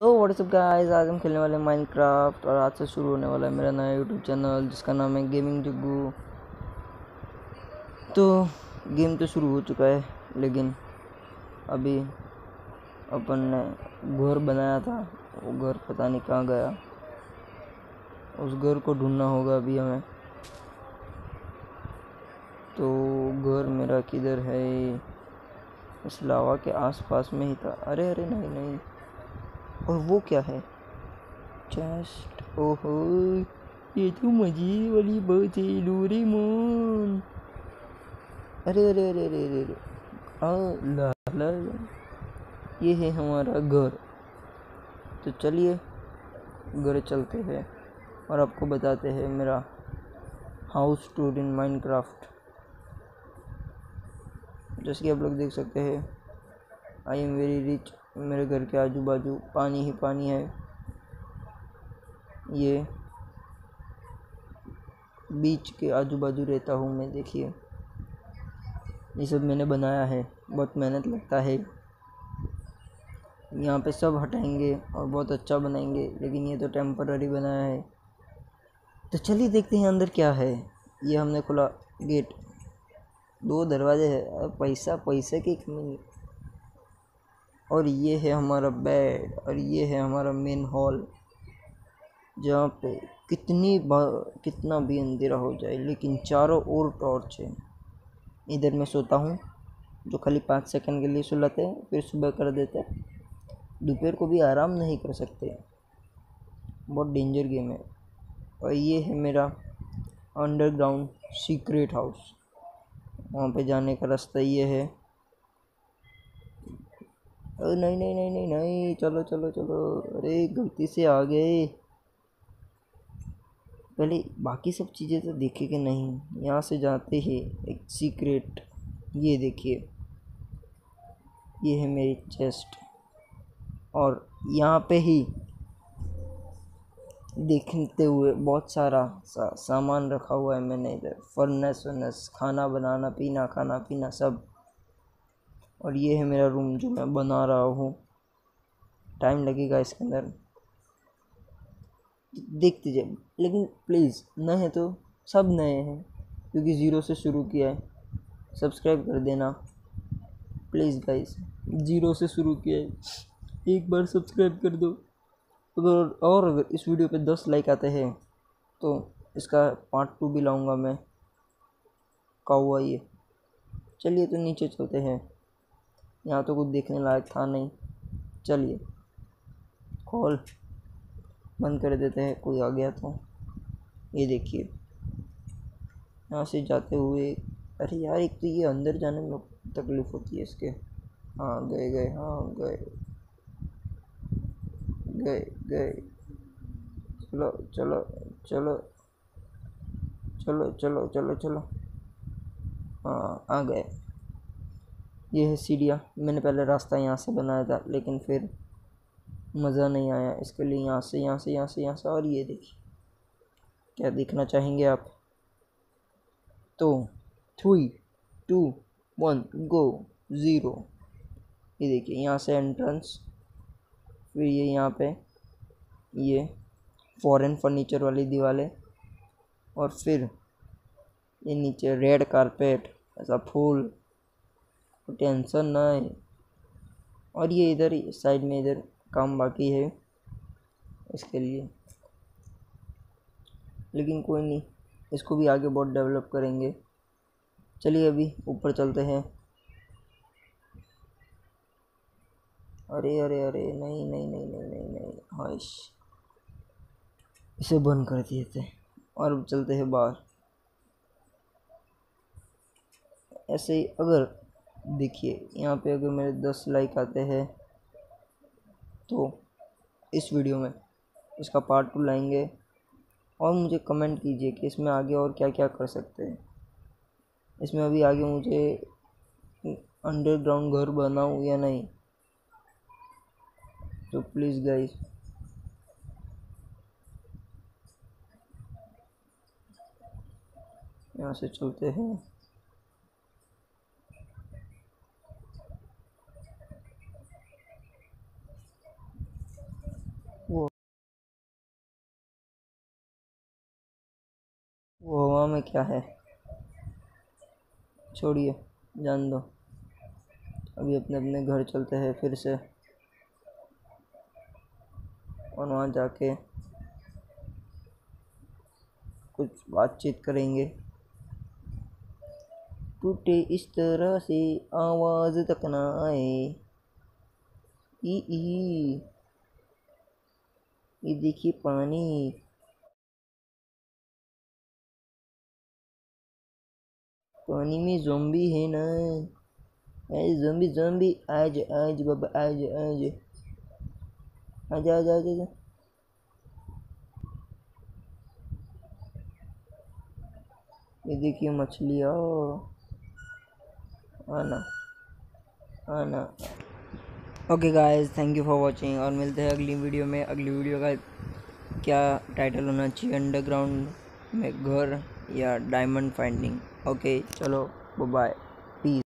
तो WhatsApp guys आज हम खेलने वाले माइनक्राफ्ट और आज से शुरू होने वाला है मेरा नया यूट्यूब चैनल जिसका नाम है गेमिंग जग्गू तो गेम तो शुरू हो चुका है, लेकिन अभी अपन ने घर बनाया था, वो घर पता नहीं कहाँ गया। उस घर को ढूंढना होगा अभी हमें। तो घर मेरा किधर है? इस लावा के आसपास में ही था। अरे अरे, नहीं नहीं। और वो क्या है? चेस्ट ओहो ये तो मज़े वाली बात है, डोरेमोन। अरे अरे अरे अरे अरे अरे। ला ला। ये है हमारा घर। तो चलिए, घर चलते हैं और आपको बताते हैं मेरा हाउस टूर इन माइनक्राफ्ट जैसे कि आप लोग देख सकते हैं आई एम वेरी रिच मेरे घर के आजू बाजू पानी ही पानी है। ये बीच के आजू बाजू रहता हूँ मैं, देखिए। ये सब मैंने बनाया है, बहुत मेहनत लगता है। यहाँ पे सब हटाएँगे और बहुत अच्छा बनाएँगे, लेकिन ये तो टेम्पररी बनाया है। तो चलिए देखते हैं अंदर क्या है। ये हमने खुला गेट दो दरवाजे है पैसा, पैसे की कमी। और ये है हमारा बेड और ये है हमारा मेन हॉल जहाँ पे कितनी कितना भी अंधेरा हो जाए, लेकिन चारों ओर टॉर्च है। इधर मैं सोता हूँ, जो खाली पाँच सेकंड के लिए सुलाते हैं, फिर सुबह कर देते हैं। दोपहर को भी आराम नहीं कर सकते। बहुत डेंजर गेम है। और ये है मेरा अंडरग्राउंड सीक्रेट हाउस वहाँ पे जाने का रास्ता ये है। नहीं नहीं नहीं नहीं नहीं चलो चलो चलो। अरे गलती से आ गए। पहले बाकी सब चीज़ें तो देखे कि नहीं? यहाँ से जाते ही। एक सीक्रेट ये देखिए। ये है मेरी चेस्ट और यहाँ पे ही देखते हुए बहुत सारा सा, सामान रखा हुआ है मैंने इधर। फर्नेस वर्नेस खाना बनाना पीना खाना पीना सब। और ये है मेरा रूम जो मैं बना रहा हूँ। टाइम लगेगा इसके अंदर। देखते जाए। लेकिन प्लीज़ नए हैं तो सब नए हैं, क्योंकि ज़ीरो से शुरू किया है। सब्सक्राइब कर देना। प्लीज़ गाइस ज़ीरो से शुरू किया है। एक बार सब्सक्राइब कर दो। अगर और अगर इस वीडियो पे दस लाइक आते हैं तो इसका पार्ट टू भी लाऊँगा मैं। हुआ ये। चलिए तो नीचे चलते हैं। यहाँ तो कुछ देखने लायक था नहीं। चलिए खोल बंद कर देते हैं, कोई आ गया तो। ये देखिए, यहाँ से जाते हुए, अरे यार, एक तो ये अंदर जाने में तकलीफ़ होती है इसके। हाँ गए गए हाँ गए। गए गए। चलो चलो चलो। चलो चलो चलो चलो। हाँ आ गए। ये है सीढ़ियाँ। मैंने पहले रास्ता यहाँ से बनाया था, लेकिन फिर मज़ा नहीं आया। इसके लिए यहाँ से यहाँ से यहाँ से यहाँ से, और ये देखिए। क्या देखना चाहेंगे आप? तो three two one go zero ये देखिए, यहाँ से एंट्रेंस फिर ये यहाँ पे, ये फॉरेन फर्नीचर वाली दीवारें और फिर ये नीचे रेड कारपेट ऐसा फूल। टेंशन ना है और ये इधर साइड में इधर काम बाकी है इसके लिए। लेकिन कोई नहीं, इसको भी आगे बहुत डेवलप करेंगे। चलिए अभी ऊपर चलते हैं। अरे अरे अरे, नहीं नहीं नहीं नहीं नहीं नहीं हाइश इसे बंद कर दिए थे और चलते हैं बाहर। ऐसे ही अगर देखिए, यहाँ पे अगर मेरे दस लाइक आते हैं तो इस वीडियो में इसका पार्ट टू लाएँगे। और मुझे कमेंट कीजिए कि इसमें आगे और क्या क्या कर सकते हैं। इसमें अभी आगे मुझे अंडरग्राउंड घर बनाऊँ या नहीं? तो प्लीज़ गाइस यहाँ से चलते हैं। में क्या है? छोड़िए, जान दो। अभी अपने अपने घर चलते हैं, फिर से। और वहाँ जाके कुछ बातचीत करेंगे। टूटे इस तरह से आवाज़ तक ना आए ई ई। ये देखिए पानी। पानी में जोम्बी है ना। अरे जोम्बी जोम्बी आज आज, बाबा, आज आज। आजा आजा आजा आजा। ये देखिए मछलियाँ। आना आना। Okay guys thank you for watching और मिलते हैं अगली वीडियो में। अगली वीडियो का क्या टाइटल होना चाहिए? अंडरग्राउंड में घर। या डायमंड फाइंडिंग ओके चलो बाय